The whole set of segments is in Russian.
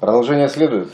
Продолжение следует.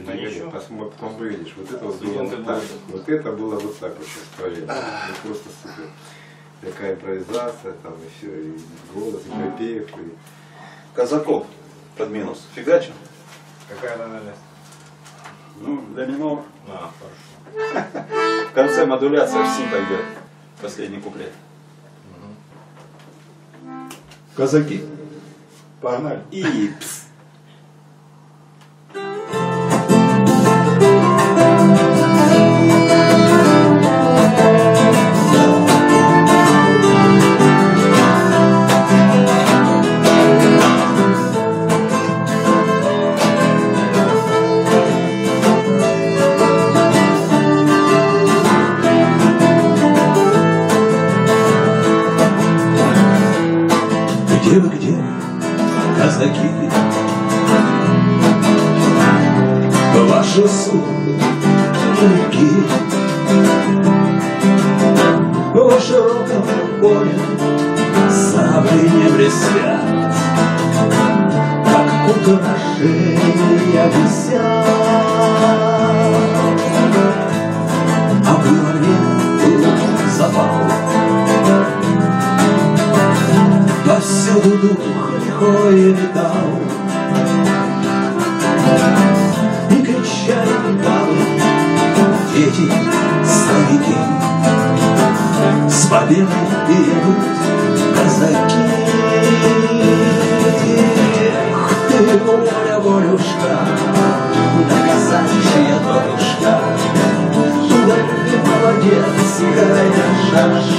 Да блин, ничего. посмотрим, потом выглядишь. Вот это вот было вот так. Вот это было вот так вот сейчас проверено. Ну, просто супер. Такая импровизация, там и все, и голос, и припев, и... Казаков под минус. Фигачим? Какая тональность? Ну, для минор. А, хорошо. В конце модуляция в си пойдет. Последний куплет. Казаки. Погнали. И пс. Поле сабли не блестят Как украшения висят. А в голове был запал. Повсюду дух лихой летал И кричали бабы, дети, старики С победой едут казаки ты, воля, волюшка, да казачья долюшка Да ты молодец, горя шашки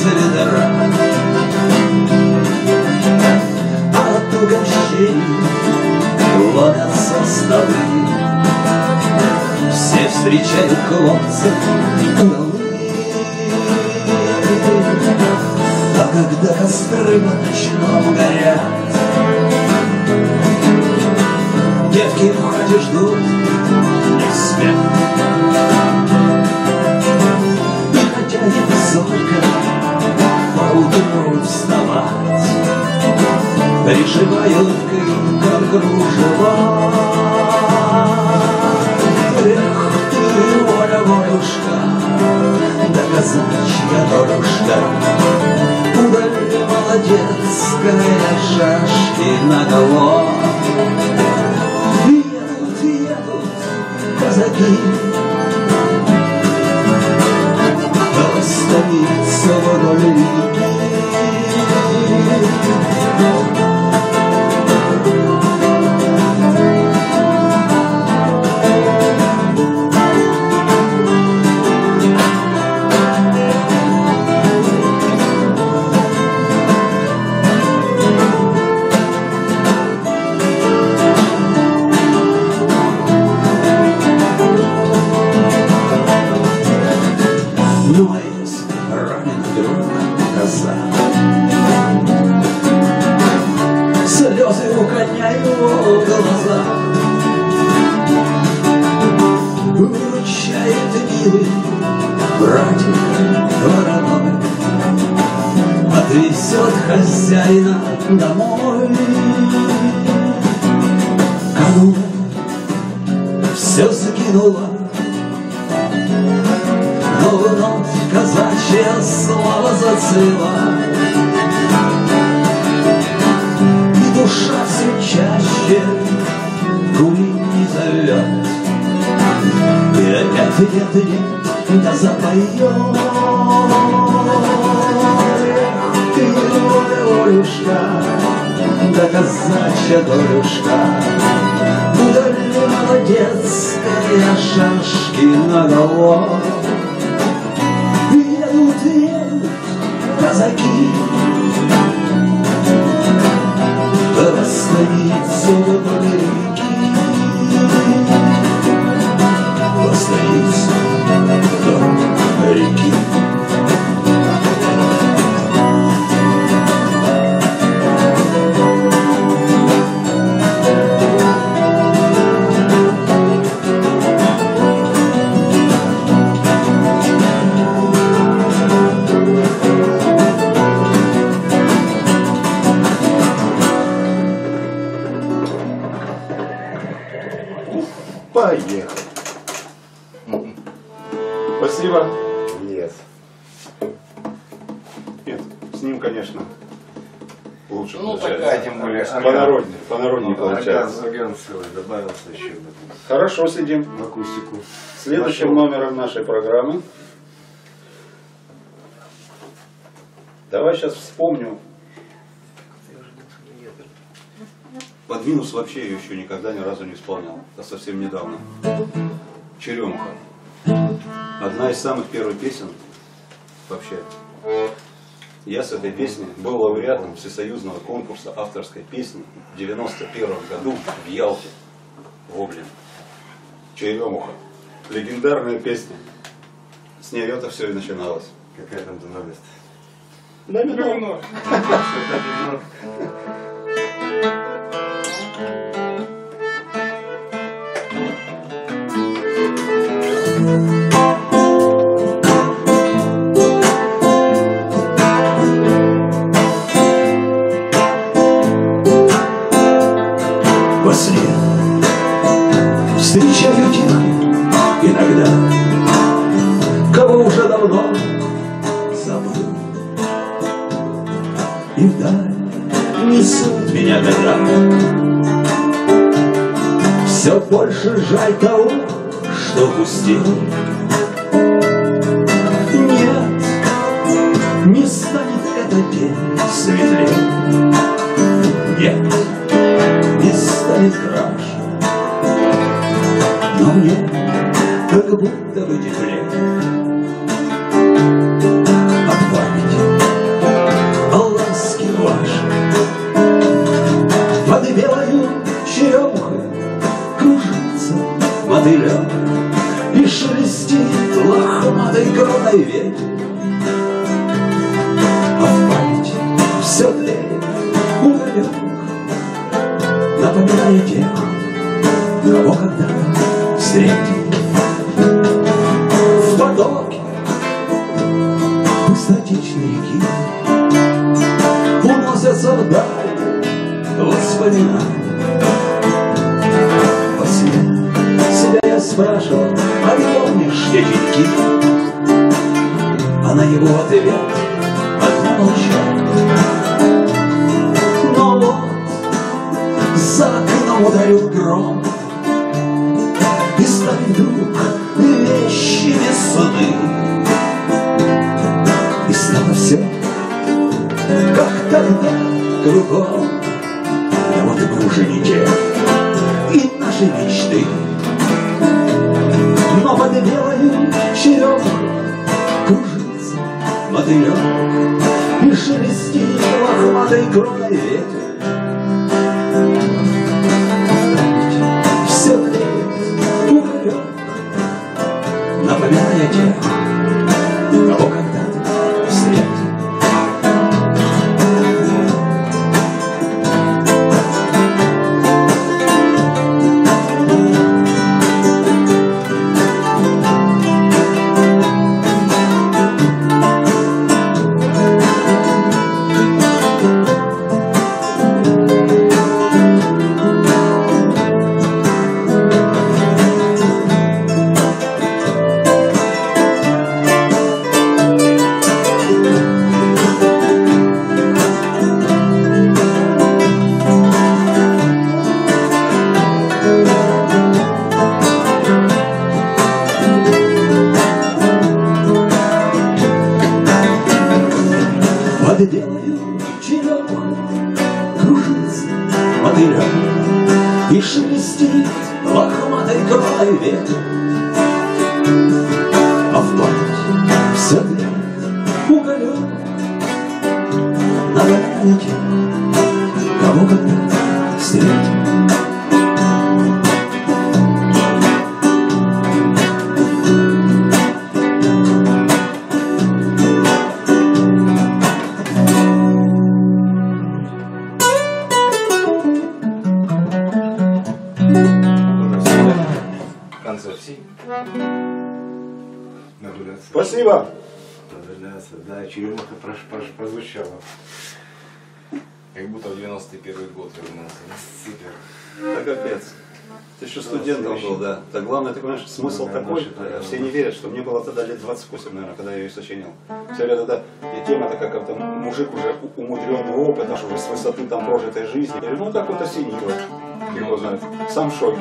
как из ведра А от угощений ломятся столы все встречают хлопцев голы. А когда костры по ночному горят, Девки в хате ждут, не спят. И хотя им зорко Пришивают крепко кружева. Эх ты, воля, волюшка, да казачья долюшка, Удали молодецкая шашки на голову. Едут, едут казаки, Кому все закинула но вновь казачья слава зацвела И душа все чаще курить зовет И опять нет, нет, да запоет ты, воля, волюшка, да казачья долюшка Молодецкая шашки на голову. Едут, едут казаки Хорошо сидим. в акустику. Следующим Нашел. номером нашей программы. Давай сейчас вспомню. Под минус вообще ее еще никогда ни разу не исполнял. Это совсем недавно. Черемуха. Одна из самых первых песен вообще. Я с этой песней был лауреатом всесоюзного конкурса авторской песни в 91 году в Ялте, в Облин. Черемуха. Легендарная песня. С нее это все и начиналось. Какая там тональность? Да, минор. тихо иногда, Кого уже давно забыл. И вдаль несут меня года. Все больше жаль того, что пустил. Нет, не станет эта день светлее. Нет, не станет краше, мне как будто бы теплее от памяти о ласке вашей. Под белою черемухой кружится мотылек и шелестит лохматой кроной ветер. А на его ответ одно молчание. Но вот за окном ударил гром, И стали вдруг вещи весны. И снова все, как тогда, кругом. Мотылек И шелестит лохматой кроной ветер. Все тлеет уголек, напоминая тех, Тех, кого когда. Надуляться. Спасибо. Надуляться. Да, черемуха прош- прош- прозвучала. Как будто в 91 год вернулся. Супер. Да капец. Ты еще студентом был, да. Так главное, ты понимаешь, смысл Да, такой, наши, да, все да. не верят, что мне было тогда лет 28, наверное, когда я ее сочинил. Все говорят, тогда и тема такая, как там мужик уже умудренный опыт, аж уже с высоты там прожитой жизни. Я говорю, ну так вот осенило. Его знает. Сам в шоке.